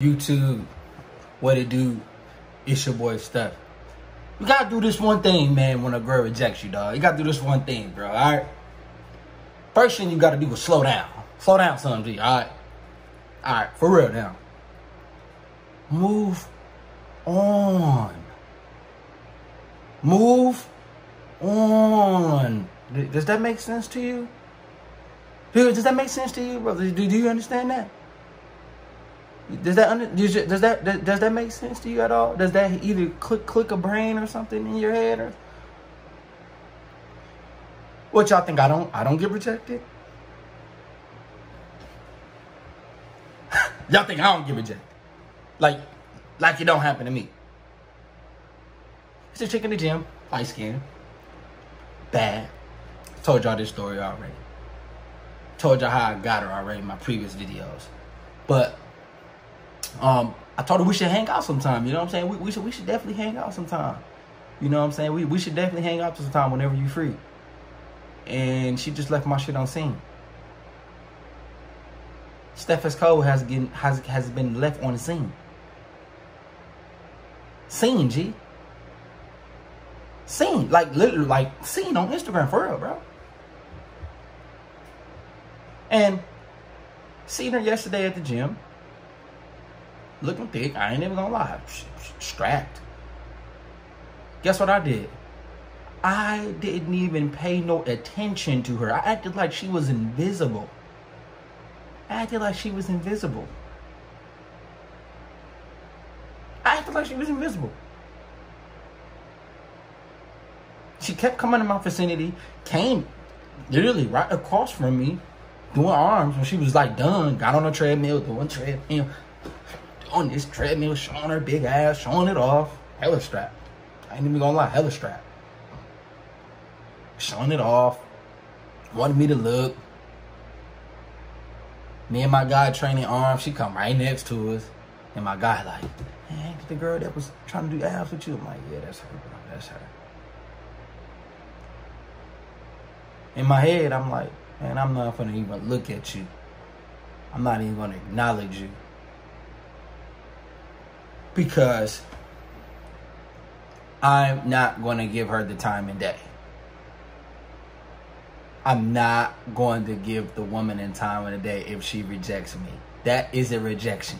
YouTube, what it do? It's your boy Steph. You gotta do this one thing, man, when a girl rejects you, dog. You gotta do this one thing, bro, alright? First thing you gotta do is slow down. Slow down, son, G, alright? Alright, for real now. Move on. Move on. Does that make sense to you? Dude, does that make sense to you, brother? Do, do you understand that? Does that does that does that make sense to you at all? Does that either click click a brain or something in your head or what y'all think? I don't I don't get rejected. y'all think I don't get rejected? Like like it don't happen to me. It's a chick in the gym, light skin, bad. Told y'all this story already. Told y'all how I got her already in my previous videos, but um, I told her we should hang out sometime. You know what I'm saying? We, we should we should definitely hang out sometime. You know what I'm saying? We we should definitely hang out sometime whenever you free. And she just left my shit on seen. Code has been has has been left on the seen. Seen, G. Seen, like literally, like seen on Instagram for real, bro. And seen her yesterday at the gym looking thick. I ain't even gonna lie. Strapped. Guess what I did? I didn't even pay no attention to her. I acted like she was invisible. I acted like she was invisible. I acted like she was invisible. She kept coming to my vicinity, came literally right across from me, doing arms when she was like done, got on a treadmill, doing treadmill, on this treadmill, showing her big ass, showing it off. Hella strap. I ain't even gonna lie, hella strap. Showing it off. Wanted me to look. Me and my guy training arms, she come right next to us. And my guy like, man, the girl that was trying to do abs with you. I'm like, yeah, that's her, bro. That's her. In my head, I'm like, man, I'm not gonna even look at you. I'm not even gonna acknowledge you because I'm not going to give her the time and day. I'm not going to give the woman in time of the day if she rejects me. That is a rejection.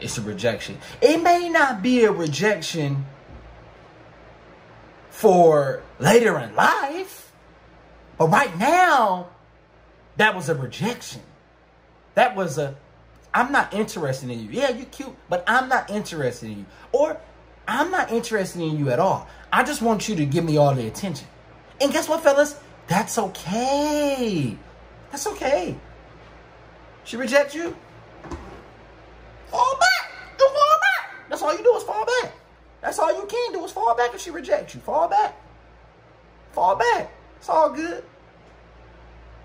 It's a rejection. It may not be a rejection for later in life, but right now, that was a rejection. That was a I'm not interested in you. Yeah, you're cute, but I'm not interested in you. Or I'm not interested in you at all. I just want you to give me all the attention. And guess what, fellas? That's okay. That's okay. She rejects you. Fall back. Do fall back. That's all you do is fall back. That's all you can do is fall back if she rejects you. Fall back. Fall back. It's all good.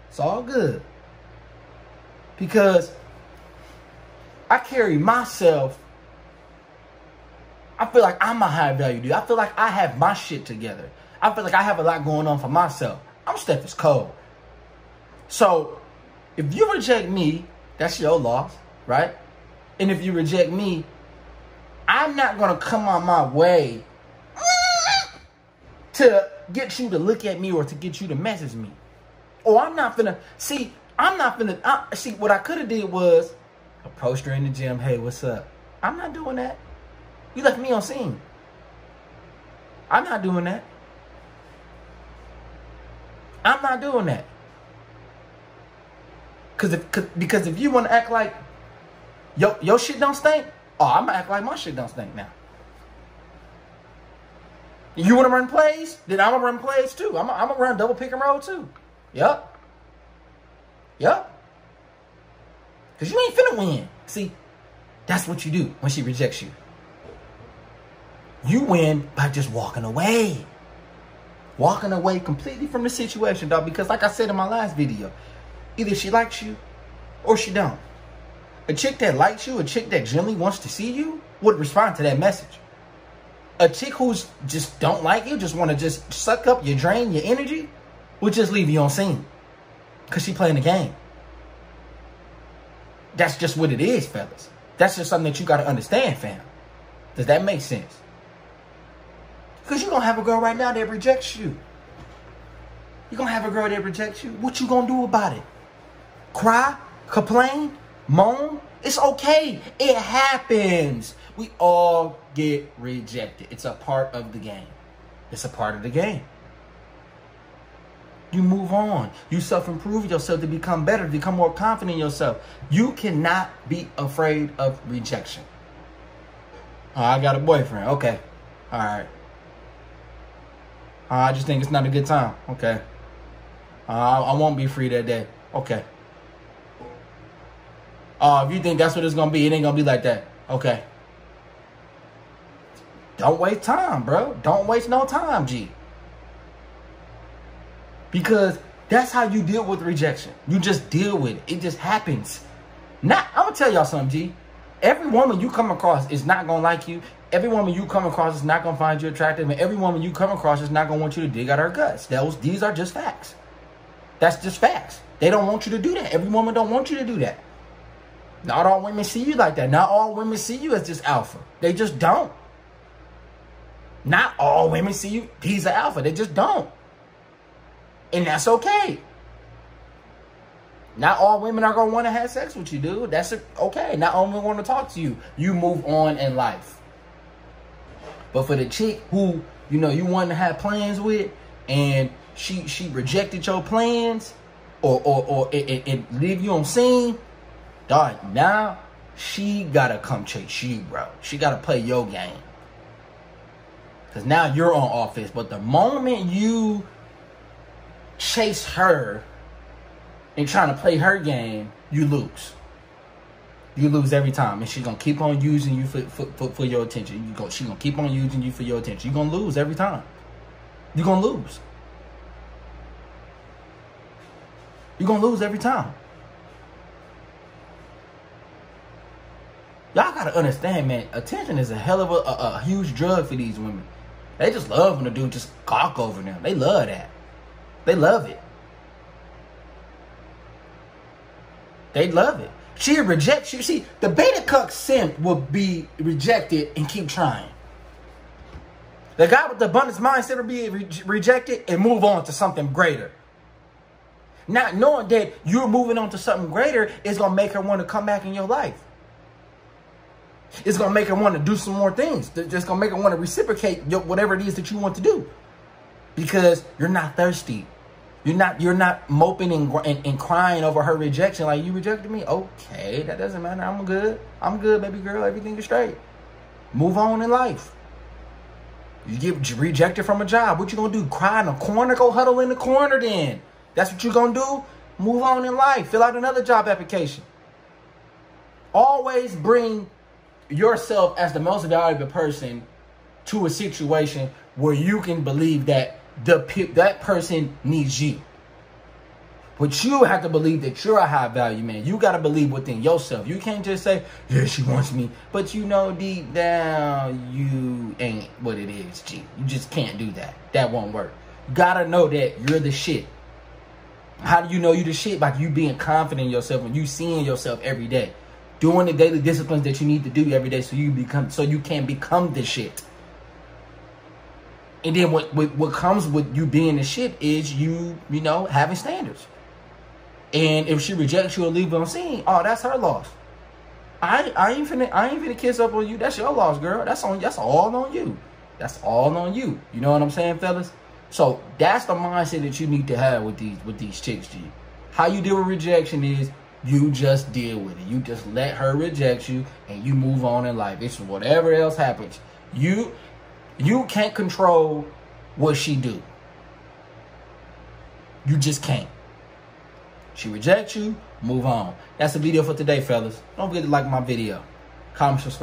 It's all good. Because I carry myself. I feel like I'm a high value dude. I feel like I have my shit together. I feel like I have a lot going on for myself. I'm Steph's Cold. So if you reject me, that's your loss, right? And if you reject me, I'm not gonna come on my way to get you to look at me or to get you to message me. Or I'm not gonna see. I'm not gonna see. What I could have did was approached her in the gym. Hey, what's up? I'm not doing that. You left me on seen. I'm not doing that. I'm not doing that. Cause if, cause, because if you want to act like your your shit don't stink, oh, I'm gonna act like my shit don't stink now. You want to run plays? Then I'm gonna run plays too. I'm gonna run double pick and roll too. Yep. Yep. Because you ain't finna win. See, that's what you do when she rejects you. You win by just walking away. Walking away completely from the situation, dog. Because like I said in my last video, either she likes you or she don't. A chick that likes you, a chick that genuinely wants to see you, would respond to that message. A chick who's just don't like you, just want to just suck up your drain, your energy, would just leave you on seen. Because she playing the game. That's just what it is, fellas. That's just something that you got to understand, fam. Does that make sense? Because you're going to have a girl right now that rejects you. You're going to have a girl that rejects you. What you going to do about it? Cry? Complain? Moan? It's okay. It happens. We all get rejected. It's a part of the game. It's a part of the game. You move on. You self-improve yourself to become better, to become more confident in yourself. You cannot be afraid of rejection. Oh, I got a boyfriend. Okay. All right. Uh, I just think it's not a good time. Okay. Uh, I won't be free that day. Okay. Uh, if you think that's what it's gonna be, it ain't gonna be like that. Okay. Don't waste time, bro. Don't waste no time, G. Because that's how you deal with rejection. You just deal with it. It just happens. Not, I'm gonna tell y'all something, G. Every woman you come across is not gonna like you. Every woman you come across is not gonna find you attractive, and every woman you come across is not gonna want you to dig out her guts. Those these are just facts. That's just facts. They don't want you to do that. Every woman don't want you to do that. Not all women see you like that. Not all women see you as just alpha. They just don't. Not all women see you, he's an alpha. They just don't. And that's okay. Not all women are gonna want to have sex with you, dude. That's okay. Not all women want to talk to you. You move on in life. But for the chick who you know you want to have plans with, and she she rejected your plans, or or or it, it, it leave you on seen, dog. Now she gotta come chase you, bro. She gotta play your game. Cause now you're on offense. But the moment you chase her and trying to play her game, you lose. You lose every time, and she's gonna keep on using you for for, for, for your attention. You go, she's gonna keep on using you for your attention. You're gonna lose every time. You're gonna lose. You're gonna lose every time. Y'all gotta understand, man. Attention is a hell of a, a, a huge drug for these women. They just love when the dude just gawk over them. They love that. They love it. They love it. She rejects you. See, the beta cuck simp will be rejected and keep trying. The guy with the abundance mindset will be re rejected and move on to something greater. Not knowing that you're moving on to something greater is going to make her want to come back in your life. It's going to make her want to do some more things. It's just going to make her want to reciprocate whatever it is that you want to do. Because you're not thirsty. You're not you're not moping and, and, and, crying over her rejection. Like, you rejected me? Okay, that doesn't matter. I'm good. I'm good, baby girl. Everything is straight. Move on in life. You get rejected from a job. What you to do? Cry in a corner? Go huddle in the corner then. That's what you're to do? Move on in life. Fill out another job application. Always bring yourself as the most valuable person to a situation where you can believe that the that person needs you. But you have to believe that you're a high value man. You got to believe within yourself. You can't just say, yeah, she wants me. But you know deep down, you ain't what it is, G. You just can't do that. That won't work. You got to know that you're the shit. How do you know you're the shit? By you being confident in yourself and you seeing yourself every day doing the daily disciplines that you need to do every day so you become so you can become the shit. And then what, what what comes with you being the shit is you, you know, having standards. And if she rejects you or leave on seen, oh, that's her loss. I I ain't finna I ain't finna kiss up on you. That's your loss, girl. That's on that's all on you. That's all on you. You know what I'm saying, fellas? So that's the mindset that you need to have with these with these chicks, G. How you deal with rejection is you just deal with it. You just let her reject you and you move on in life. It's whatever else happens. You you can't control what she do. You just can't. She rejects you, move on. That's the video for today, fellas. Don't forget to like my video. Comment, subscribe.